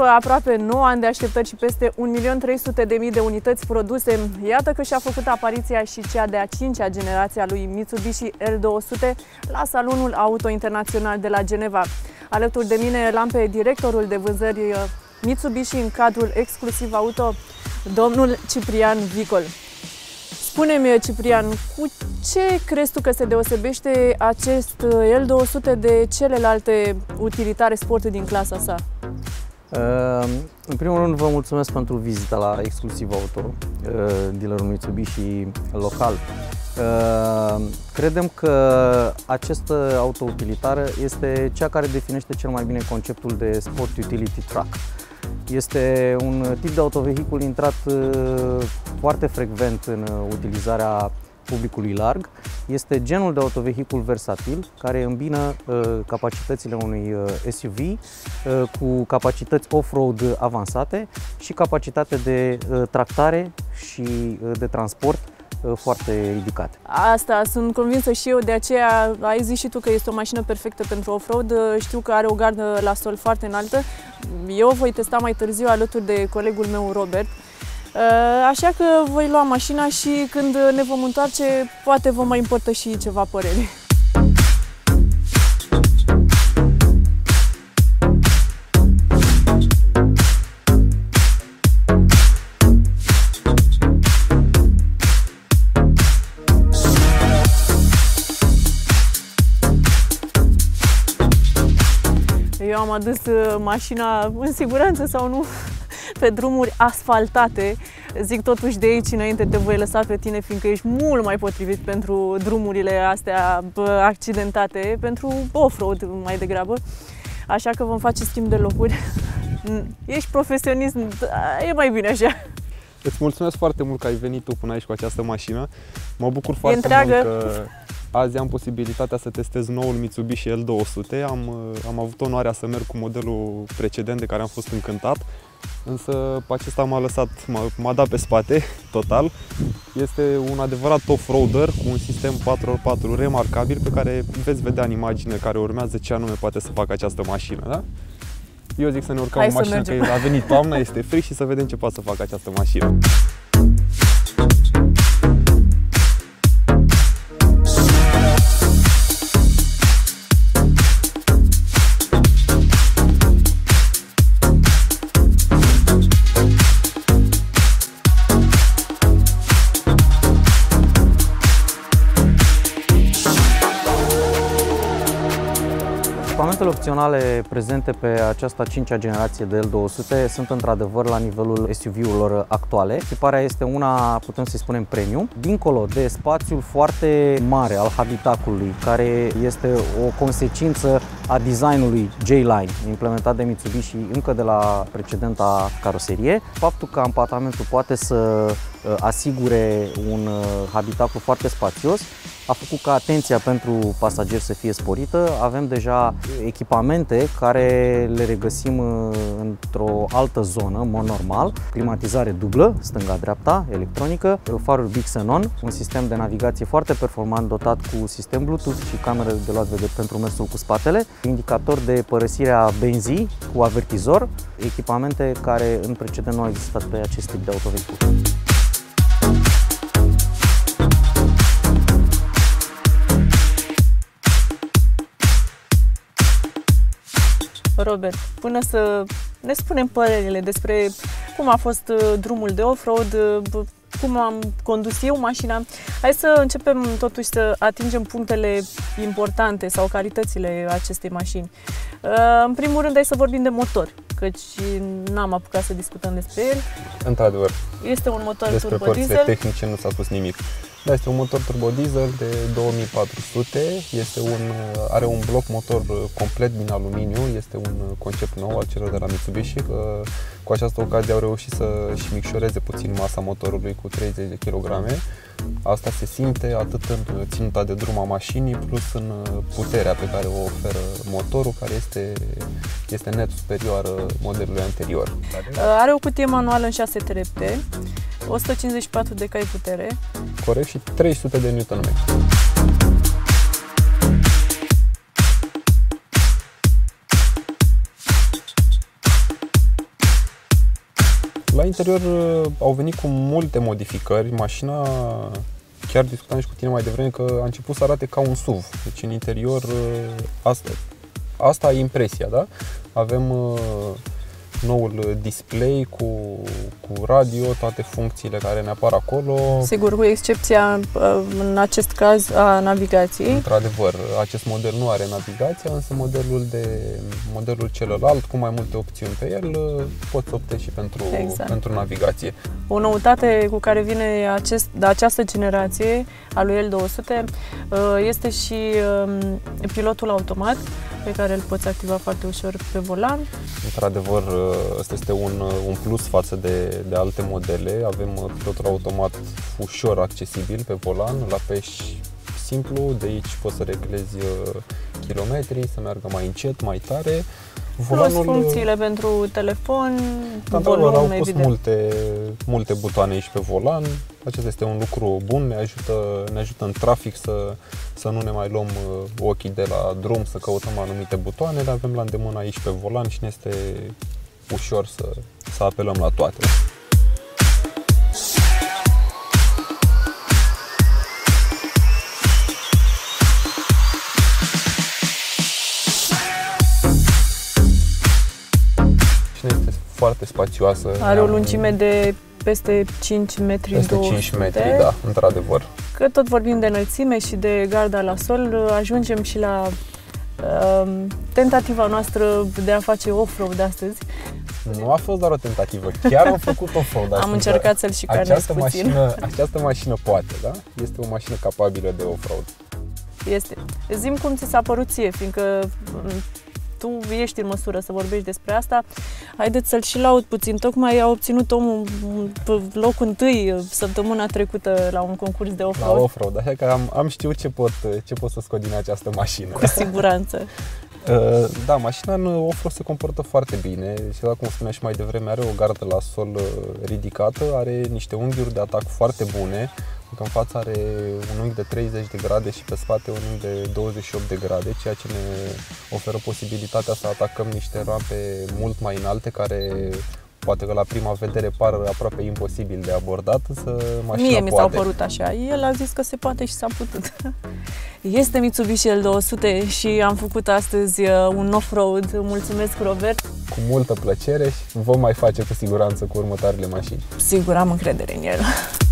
După aproape 9 ani de așteptări și peste 1.300.000 de unități produse, iată că și-a făcut apariția și cea de-a cincea generație a lui Mitsubishi L200 la Salonul Auto Internațional de la Geneva. Alături de mine l-am pe directorul de vânzări uh, Mitsubishi în cadrul exclusiv auto, domnul Ciprian Vicol. Spune-mi, Ciprian, cu ce crezi tu că se deosebește acest uh, L200 de celelalte utilitare sport din clasa sa? Ehm, în primul rând vă mulțumesc pentru vizita la Exclusiv Auto, eh, dealerul Mitsubishi local. Ehm, credem că această auto utilitară este cea care definește cel mai bine conceptul de Sport Utility Truck. Este un tip de autovehicul intrat eh, foarte frecvent în utilizarea publicului larg. Este genul de autovehicul versatil care îmbină uh, capacitățile unui uh, SUV uh, cu capacități off-road avansate și capacitate de uh, tractare și uh, de transport uh, foarte ridicate. Asta sunt convinsă și eu, de aceea ai zis și tu că este o mașină perfectă pentru off-road. Știu că are o gardă la sol foarte înaltă. Eu o voi testa mai târziu alături de colegul meu Robert. Uh, așa că voi lua mașina și când ne vom întoarce, poate vom mai împărtăși ceva păreri. Eu am adus uh, mașina în siguranță sau nu pe drumuri asfaltate. Zic totuși de aici înainte te voi lăsa pe tine, fiindcă ești mult mai potrivit pentru drumurile astea accidentate, pentru off-road mai degrabă. Așa că vom face schimb de locuri. Ești profesionist, e mai bine așa. Îți mulțumesc foarte mult că ai venit tu până aici cu această mașină. Mă bucur foarte întreagă. mult că azi am posibilitatea să testez noul Mitsubishi L200. Am, am avut onoarea să merg cu modelul precedent de care am fost încântat însă acesta m-a lăsat, m-a dat pe spate total. Este un adevărat off-roader cu un sistem 4x4 remarcabil pe care veți vedea în imagine care urmează ce anume poate să facă această mașină. Da? Eu zic să ne urcăm Hai în mașină că a venit toamna, este frig și să vedem ce poate să facă această mașină. Echipamentele opționale prezente pe această cincea generație de L200 sunt într-adevăr la nivelul SUV-urilor actuale. Echiparea este una, putem să-i spunem, premium. Dincolo de spațiul foarte mare al habitacului, care este o consecință a designului J-Line, implementat de Mitsubishi încă de la precedenta caroserie, faptul că apartamentul poate să uh, asigure un uh, habitaclu foarte spațios a făcut ca atenția pentru pasageri să fie sporită. Avem deja echipamente care le regăsim uh, într-o altă zonă, în mod normal. Climatizare dublă, stânga-dreapta, electronică, faruri Big Xenon, un sistem de navigație foarte performant dotat cu sistem Bluetooth și cameră de luat vedere pentru mersul cu spatele, indicator de părăsire a benzii cu avertizor, echipamente care în precedent nu au existat pe acest tip de autovehicul. Robert, până să ne spunem părerile despre cum a fost uh, drumul de off-road, uh, cum am condus eu mașina. Hai să începem totuși să atingem punctele importante sau calitățile acestei mașini. Uh, în primul rând, hai să vorbim de motor, căci n-am apucat să discutăm despre el. Într-adevăr. Este un motor despre turbo diesel. tehnice nu s-a spus nimic. Da, este un motor turbo diesel de 2400, este un, are un bloc motor complet din aluminiu, este un concept nou al celor de la Mitsubishi. Cu această ocazie au reușit să-și micșoreze puțin masa motorului cu 30 de kg. Asta se simte atât în ținuta de drum a mașinii, plus în puterea pe care o oferă motorul, care este, este net superioară modelului anterior. Are o cutie manuală în 6 trepte, 154 de cai putere. Corect și 300 de Nm. La interior au venit cu multe modificări. Mașina, chiar discutam și cu tine mai devreme, că a început să arate ca un SUV. Deci în interior asta, asta e impresia, da? Avem noul display cu, cu radio, toate funcțiile care ne apar acolo. Sigur, cu excepția uh, în acest caz a navigației. Într-adevăr, acest model nu are navigația, însă modelul de modelul celălalt cu mai multe opțiuni pe el uh, poți să optezi și pentru, exact. pentru navigație. O noutate cu care vine acest, de această generație a lui L200 uh, este și um, pilotul automat pe care îl poți activa foarte ușor pe volan. Într-adevăr, ăsta este un, un plus față de, de alte modele. Avem pilotul automat ușor accesibil pe volan, la peși simplu, de aici poți să reglezi uh, kilometri, să meargă mai încet, mai tare. Volanul, Plus funcțiile pentru telefon, volum, au pus multe, multe butoane aici pe volan. Acesta este un lucru bun, ne ajută, ne ajută în trafic să, să nu ne mai luăm uh, ochii de la drum, să căutăm anumite butoane, le avem la îndemână aici pe volan și ne este ușor să, să apelăm la toate. foarte spațioasă. Are o lungime de peste 5 metri Peste 5 metri, da, într-adevăr. Că tot vorbim de înălțime și de garda la sol, ajungem și la uh, tentativa noastră de a face off-road astăzi. Nu a fost doar o tentativă, chiar am făcut off-road Am încercat să-l și această puțin. mașină, această mașină poate, da? Este o mașină capabilă de off-road. Este. Zim cum ți s-a părut ție, fiindcă tu ești în măsură să vorbești despre asta. Haideți să-l și laud puțin. Tocmai a obținut omul locul întâi uh, săptămâna trecută la un concurs de off-road. La off-road, așa că am, am știut ce pot, ce pot să scot din această mașină. Cu siguranță. Uh, da, mașina în off se comportă foarte bine. Și, cum spuneam și mai devreme, are o gardă la sol uh, ridicată, are niște unghiuri de atac foarte bune, în față are un unghi de 30 de grade și pe spate un unghi de 28 de grade, ceea ce ne oferă posibilitatea să atacăm niște rampe mult mai înalte care poate că la prima vedere par aproape imposibil de abordat, însă mașina Mie mi s-au părut așa. El a zis că se poate și s-a putut. Este Mitsubishi L200 și am făcut astăzi uh, un off-road. Mulțumesc, Robert! Cu multă plăcere și vom mai face cu siguranță cu următoarele mașini. Sigur, am încredere în el.